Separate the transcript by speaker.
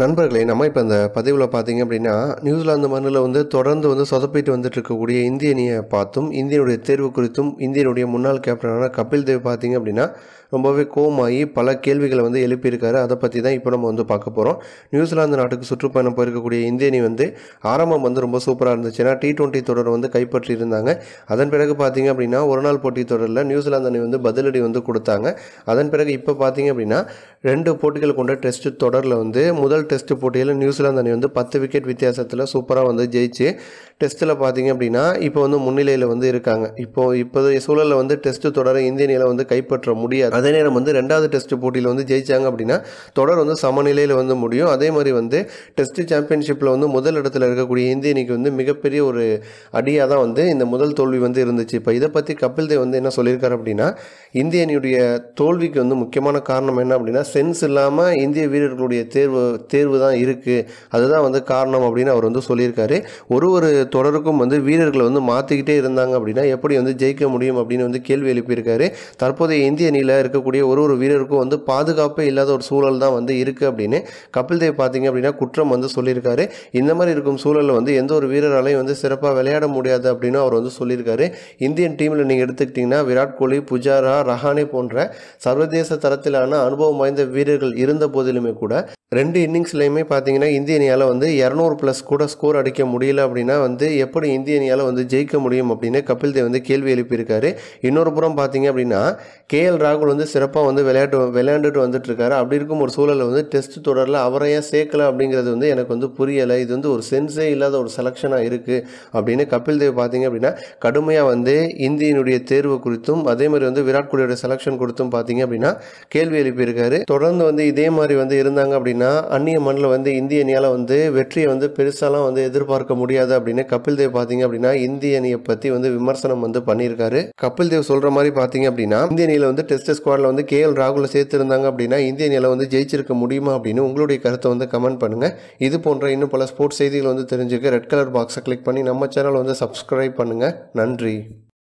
Speaker 1: நண்பர்களே நம்ம இப்போ இந்த பதிவில் பார்த்தீங்க அப்படின்னா நியூசிலாந்து மண்ணில் வந்து தொடர்ந்து வந்து சொதப்பிட்டு வந்துட்டு இருக்கக்கூடிய இந்திய அணியை பார்த்தும் இந்தியனுடைய தேர்வு குறித்தும் இந்தியனுடைய முன்னாள் கேப்டனான கபில் தேவ் பார்த்தீங்க அப்படின்னா ரொம்பவே கோமாகி பல கேள்விகளை வந்து எழுப்பியிருக்காரு. அதை பற்றி தான் இப்போ நம்ம வந்து பார்க்க போகிறோம் நியூசிலாந்து நாட்டுக்கு சுற்றுப்பயணம் போயிருக்கக்கூடிய இந்திய அணி வந்து ஆரம்பம் வந்து ரொம்ப சூப்பராக இருந்துச்சுன்னா டி டுவெண்ட்டி தொடர் வந்து கைப்பற்றி இருந்தாங்க. அதன் பிறகு பார்த்தீங்க அப்படின்னா ஒரு நாள் போட்டி தொடரில் நியூசிலாந்து அணி வந்து பதிலடி வந்து கொடுத்தாங்க. அதன் பிறகு இப்போ பார்த்தீங்க அப்படின்னா ரெண்டு போட்டிகள் கொண்ட டெஸ்ட் தொடரில் வந்து முதல் டெஸ்ட் போட்டியில் நியூசிலாந்து அணி வந்து பத்து விக்கெட் வித்தியாசத்தில் சூப்பராக வந்து ஜெயிச்சு டெஸ்ட்டில் பார்த்தீங்க அப்படின்னா இப்போ வந்து முன்னிலையில் வந்து இருக்காங்க. இப்போ இப்போதைய சூழலில் வந்து டெஸ்ட் தொடரை இந்திய அணியில் வந்து கைப்பற்ற முடியாது. அதே நேரம் வந்து ரெண்டாவது டெஸ்ட் போட்டியில் வந்து ஜெயிச்சாங்க அப்படின்னா தொடர் வந்து சமநிலையில் வந்து முடியும். அதே மாதிரி வந்து டெஸ்ட் சாம்பியன்ஷிப்பில் வந்து முதல் இடத்துல இருக்கக்கூடிய இந்திய அணிக்கு வந்து மிகப்பெரிய ஒரு அடியாக தான் வந்து இந்த முதல் தோல்வி வந்து இருந்துச்சு. இப்போ இதை பற்றி கபில் தேவ் வந்து என்ன சொல்லியிருக்காரு அப்படின்னா இந்திய அணியுடைய தோல்விக்கு வந்து முக்கியமான காரணம் என்ன அப்படின்னா சென்ஸ் இல்லாமல் இந்திய வீரர்களுடைய தேர்வு தேர்வு தான் இருக்குது அதுதான் வந்து காரணம் அப்படின்னு அவர் வந்து சொல்லியிருக்காரு. ஒரு ஒரு தொடருக்கும் வந்து வீரர்களை வந்து மாற்றிக்கிட்டே இருந்தாங்க அப்படின்னா எப்படி வந்து ஜெயிக்க முடியும் அப்படின்னு வந்து கேள்வி எழுப்பியிருக்காரு. தற்போதைய இந்திய அணியில் இருக்கக்கூடிய ஒரு ஒரு வீரருக்கும் வந்து பாதுகாப்பே இல்லாத ஒரு சூழல் தான் வந்து இருக்குது அப்படின்னு கபில் தேவ் பார்த்தீங்க அப்படின்னா குற்றம் வந்து சொல்லியிருக்காரு. இந்த மாதிரி இருக்கும் சூழலில் வந்து எந்த ஒரு வீரராலையும் வந்து சிறப்பாக விளையாட முடியாது அப்படின்னு அவர் வந்து சொல்லியிருக்காரு. இந்தியன் டீமில் நீங்கள் எடுத்துக்கிட்டிங்கன்னா விராட் கோலி புஜாரா ரஹானே போன்ற சர்வதேச தரத்திலான அனுபவம் வாய்ந்த வீரர்கள் இருந்த போதிலுமே கூட ரெண்டு இன்னிங்ஸ் இன்னிங்ஸ்லையுமே பார்த்தீங்கன்னா இந்திய அணியால் வந்து இரநூறு ப்ளஸ் கூட ஸ்கோர் அடிக்க முடியல அப்படின்னா வந்து எப்படி இந்திய அணியால் வந்து ஜெயிக்க முடியும் அப்படின்னு கபில் தேவ் வந்து கேள்வி எழுப்பியிருக்காரு. இன்னொரு புறம் பார்த்தீங்க அப்படின்னா கே எல் ராகுல் வந்து சிறப்பாக வந்து விளையாட்டு விளையாண்டுட்டு வந்துட்டு இருக்காரு அப்படி இருக்கும் ஒரு சூழலில் வந்து டெஸ்ட் தொடரில் அவரை சேர்க்கல அப்படிங்கிறது வந்து எனக்கு வந்து புரியலை. இது வந்து ஒரு சென்ஸே இல்லாத ஒரு செலெக்ஷனாக இருக்குது அப்படின்னு கபில் தேவ் பார்த்தீங்க அப்படின்னா கடுமையாக வந்து இந்தியனுடைய தேர்வு குறித்தும் அதே மாதிரி வந்து விராட் கோலியோட செலெக்ஷன் கொடுத்தும் பார்த்தீங்க அப்படின்னா கேள்வி எழுப்பியிருக்காரு. தொடர்ந்து வந்து இதே மாதிரி வந்து இருந்தாங்க அப்படின்னா அந்நிய மண்ணில் வந்து இந்திய அணியால் வந்து வெற்றியை வந்து பெருசாலாம் வந்து எதிர்பார்க்க முடியாது அப்படின்னு கபில் தேவ் பார்த்தீங்க அப்படின்னா இந்திய அணியை பற்றி வந்து விமர்சனம் வந்து பண்ணியிருக்காரு. கபில் தேவ் சொல்கிற மாதிரி பார்த்தீங்க அப்படின்னா இந்திய அணியில் வந்து டெஸ்ட் ஸ்குவாடில் வந்து கே எல் ராகுல சேர்த்துருந்தாங்க அப்படின்னா இந்திய அணியில் வந்து ஜெயிச்சிருக்க முடியுமா அப்படின்னு உங்களுடைய கருத்தை வந்து கமெண்ட் பண்ணுங்கள் இது போன்ற இன்னும் பல ஸ்போர்ட்ஸ் செய்திகள் வந்து தெரிஞ்சுக்க ரெட் கலர் பாக்ஸை கிளிக் பண்ணி நம்ம சேனல் வந்து சப்ஸ்கிரைப் பண்ணுங்கள் நன்றி.